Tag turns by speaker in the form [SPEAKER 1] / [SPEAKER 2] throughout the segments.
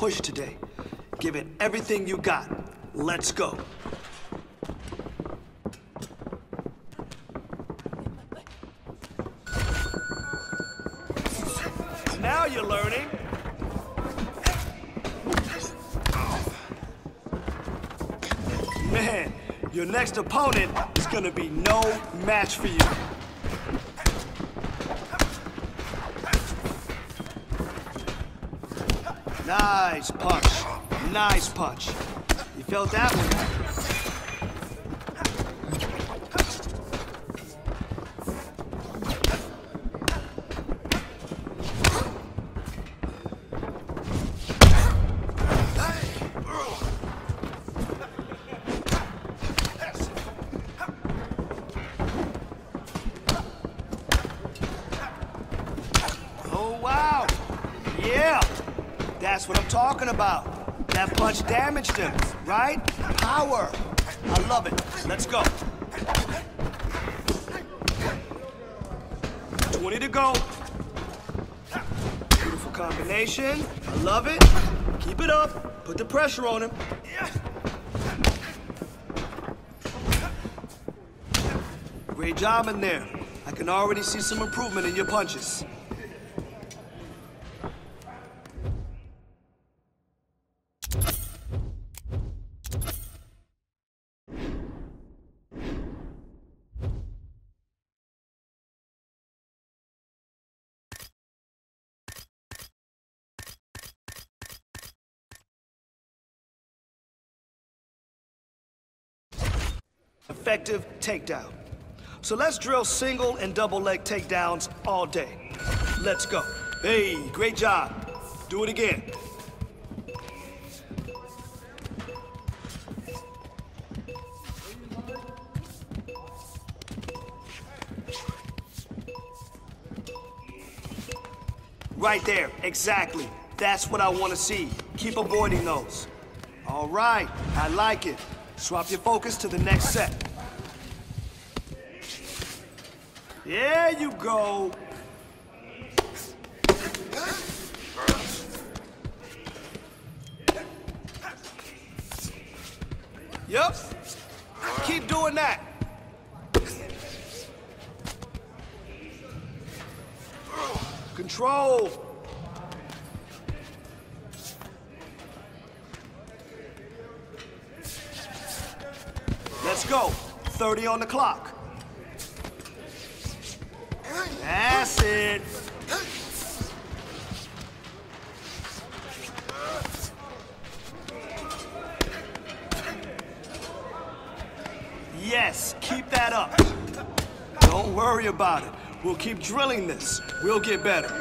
[SPEAKER 1] push today. Give it everything you got. Let's go. Now you're learning. Man, your next opponent is gonna be no match for you. Nice punch. Nice punch. You felt that one? That's what I'm talking about. That punch damaged him, right? Power. I love it. Let's go. 20 to go. Beautiful combination. I love it. Keep it up. Put the pressure on him. Great job in there. I can already see some improvement in your punches. Effective takedown. So let's drill single and double leg takedowns all day. Let's go. Hey, great job. Do it again. Right there, exactly. That's what I want to see. Keep avoiding those. All right, I like it. Swap your focus to the next set. There you go. Yep. Keep doing that. Control. Let's go. 30 on the clock. That's it. Yes, keep that up. Don't worry about it. We'll keep drilling this. We'll get better.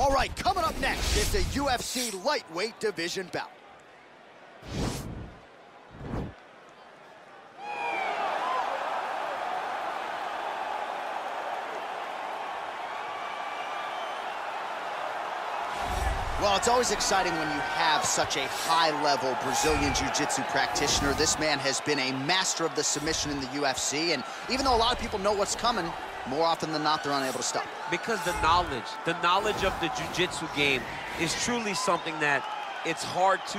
[SPEAKER 2] All right, coming up next, it's a UFC lightweight division bout. Well, it's always exciting when you have such a high-level Brazilian Jiu-Jitsu practitioner. This man has been a master of the submission in the UFC, and even though a lot of people know what's coming, more often than not, they're unable to stop.
[SPEAKER 3] Because the knowledge, the knowledge of the jiu-jitsu game is truly something that it's hard to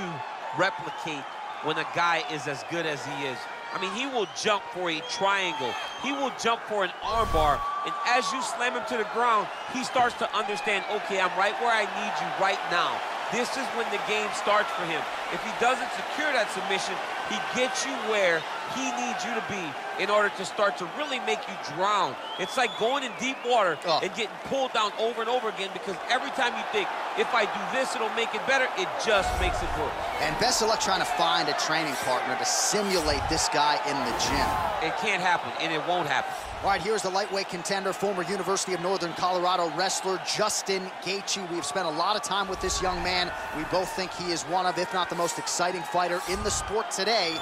[SPEAKER 3] replicate when a guy is as good as he is. I mean, he will jump for a triangle. He will jump for an armbar. And as you slam him to the ground, he starts to understand, okay, I'm right where I need you right now. This is when the game starts for him. If he doesn't secure that submission, He gets you where he needs you to be in order to start to really make you drown. It's like going in deep water oh. and getting pulled down over and over again because every time you think, if I do this, it'll make it better, it just makes it worse.
[SPEAKER 2] And best of luck trying to find a training partner to simulate this guy in the gym.
[SPEAKER 3] It can't happen, and it won't happen.
[SPEAKER 2] All right, here's the lightweight contender, former University of Northern Colorado wrestler Justin Gaethje. We've spent a lot of time with this young man. We both think he is one of, if not the most exciting fighter in the sport today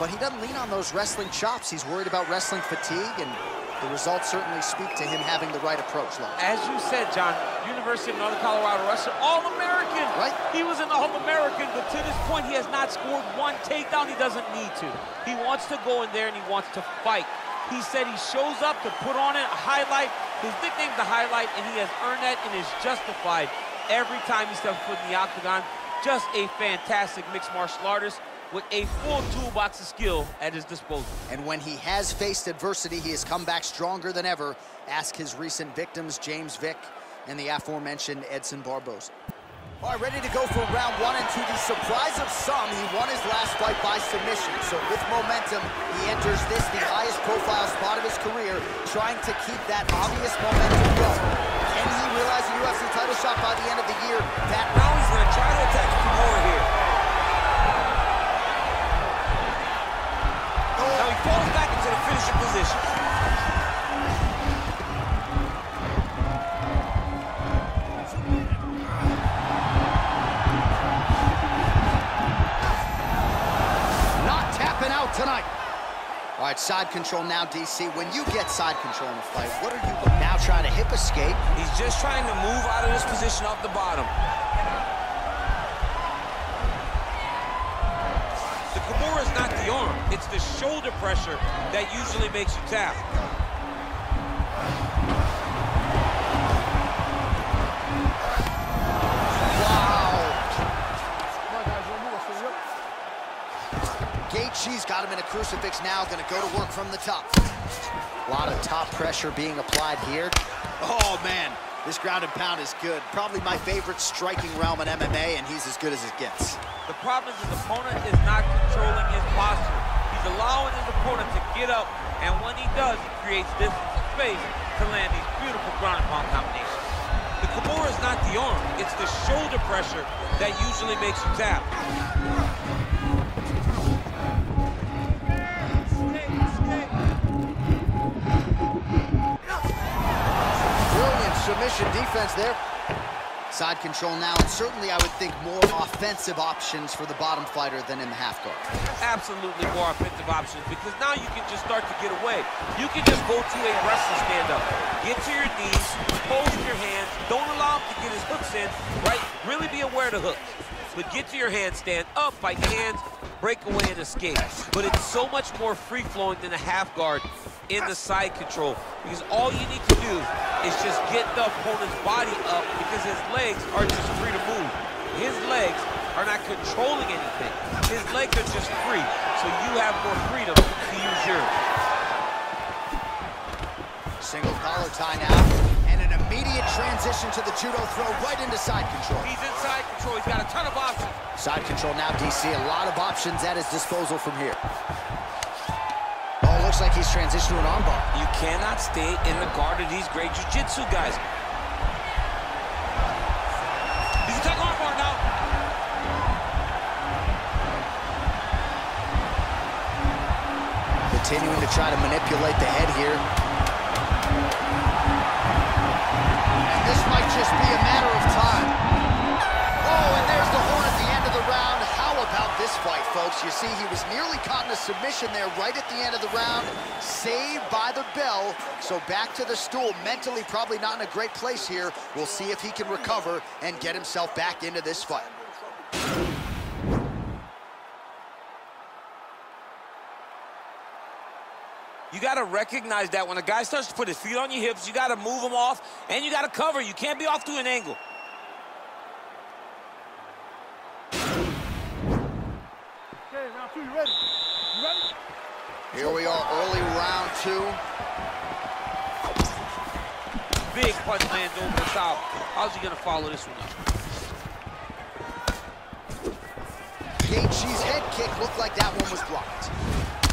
[SPEAKER 2] but he doesn't lean on those wrestling chops. He's worried about wrestling fatigue, and the results certainly speak to him having the right approach, Lon.
[SPEAKER 3] As you said, John, University of Northern Colorado wrestler, All-American.
[SPEAKER 2] Right.
[SPEAKER 3] He was an All-American, but to this point, he has not scored one takedown. He doesn't need to. He wants to go in there, and he wants to fight. He said he shows up to put on a highlight. His nickname's the highlight, and he has earned that and is justified every time he steps foot in the octagon. Just a fantastic mixed martial artist with a full toolbox of skill at his disposal.
[SPEAKER 2] And when he has faced adversity, he has come back stronger than ever. Ask his recent victims, James Vick and the aforementioned Edson Barboza. All right, ready to go for round one, and to the surprise of some, he won his last fight by submission. So with momentum, he enters this, the highest profile spot of his career, trying to keep that obvious momentum going. Can he realize a UFC title shot by the end of the year?
[SPEAKER 3] That now he's going to try to attack Kimura here. Falls back into the finishing position.
[SPEAKER 2] Not tapping out tonight. All right, side control now, DC. When you get side control in a fight, what are you now trying to hip escape?
[SPEAKER 3] He's just trying to move out of this position off the bottom. The arm. It's the shoulder pressure that usually makes you tap.
[SPEAKER 2] Gaethje's got him in a crucifix now, gonna go to work from the top. A lot of top pressure being applied here. Oh, man, this ground and pound is good. Probably my favorite striking realm in MMA, and he's as good as it gets.
[SPEAKER 3] The problem is his opponent is not controlling his posture. He's allowing his opponent to get up, and when he does, he creates distance and space to land these beautiful ground and pound combinations. The Kimura is not the arm, it's the shoulder pressure that usually makes you tap.
[SPEAKER 2] Brilliant submission defense there. Side control now, and certainly I would think more offensive options for the bottom fighter than in the half guard.
[SPEAKER 3] Absolutely more offensive options because now you can just start to get away. You can just go to a wrestling stand-up. Get to your knees, hold your hands, don't allow him to get his hooks in, right? Really be aware of the hooks. But get to your hands, stand up, fight hands, break away and escape. But it's so much more free-flowing than a half guard in the side control because all you need to do is just get the opponent's body up because his legs are just free to move. His legs are not controlling anything. His legs are just free, so you have more freedom to use yours.
[SPEAKER 2] Single collar tie now, and an immediate transition to the judo throw right into side control.
[SPEAKER 3] He's in side control. He's got a ton of options.
[SPEAKER 2] Side control now, DC. A lot of options at his disposal from here looks like he's transitioned to an armbar.
[SPEAKER 3] You cannot stay in the guard of these great jiu-jitsu guys. He's attacking armbar now.
[SPEAKER 2] Continuing to try to manipulate the head here. Folks. You see, he was nearly caught in a submission there right at the end of the round, saved by the bell. So back to the stool, mentally probably not in a great place here. We'll see if he can recover and get himself back into this fight.
[SPEAKER 3] You got to recognize that when a guy starts to put his feet on your hips, you got to move him off, and you got to cover. You can't be off to an angle.
[SPEAKER 2] Two, you ready? You ready? Here we are, early round two.
[SPEAKER 3] Big punch lands over the top. How's he gonna follow this one up?
[SPEAKER 2] Gaethje's head kick looked like that one was blocked.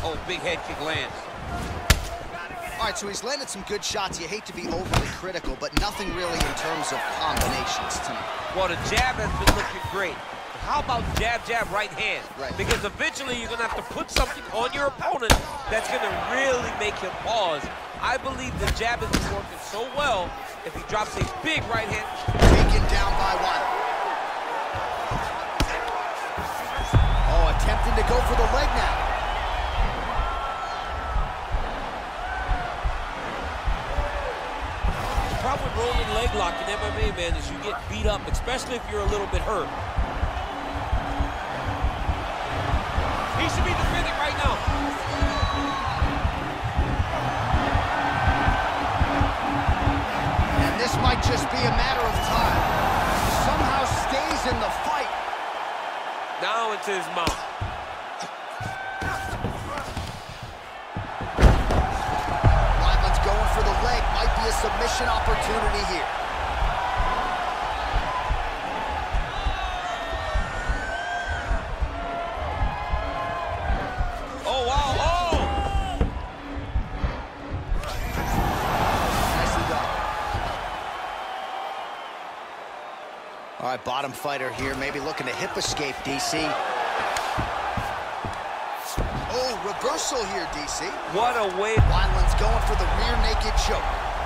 [SPEAKER 3] Oh, big head kick lands.
[SPEAKER 2] All right, so he's landed some good shots. You hate to be overly critical, but nothing really in terms of combinations tonight.
[SPEAKER 3] Well, the jab has been looking great. How about jab, jab, right hand?
[SPEAKER 2] Right.
[SPEAKER 3] Because eventually you're going to have to put something on your opponent that's going to really make him pause. I believe the jab has been working so well, if he drops a big right hand.
[SPEAKER 2] Taken down by one. Oh, attempting to go for the leg now.
[SPEAKER 3] The problem with rolling leg lock in MMA, man, is you get beat up, especially if you're a little bit hurt. Now into his mouth.
[SPEAKER 2] a submission opportunity here. Bottom fighter here, maybe looking to hip escape, DC. Oh, reversal here, DC.
[SPEAKER 3] What a way.
[SPEAKER 2] Wineland's going for the rear naked
[SPEAKER 3] choke.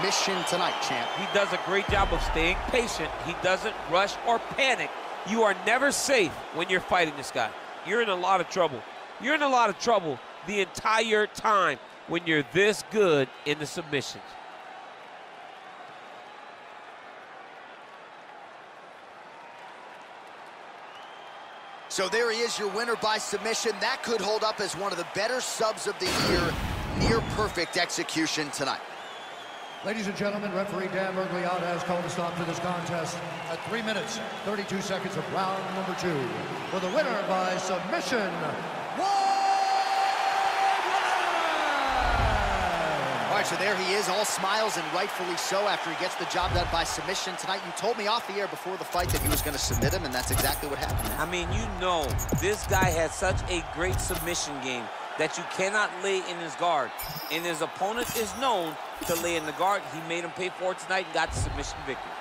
[SPEAKER 2] Submission tonight, champ.
[SPEAKER 3] He does a great job of staying patient. He doesn't rush or panic. You are never safe when you're fighting this guy. You're in a lot of trouble. You're in a lot of trouble the entire time when you're this good in the submissions.
[SPEAKER 2] So there he is, your winner by submission. That could hold up as one of the better subs of the year. Near perfect execution tonight.
[SPEAKER 4] Ladies and gentlemen, referee Dan Miragliotta has called a stop to this contest at 3 minutes, 32 seconds of round number two. For the winner by submission,
[SPEAKER 2] All right, so there he is, all smiles and rightfully so after he gets the job done by submission tonight. You told me off the air before the fight that he was going to submit him, and that's exactly what happened.
[SPEAKER 3] I mean, you know, this guy has such a great submission game that you cannot lay in his guard. And his opponent is known to lay in the guard. He made him pay for it tonight and got the submission victory.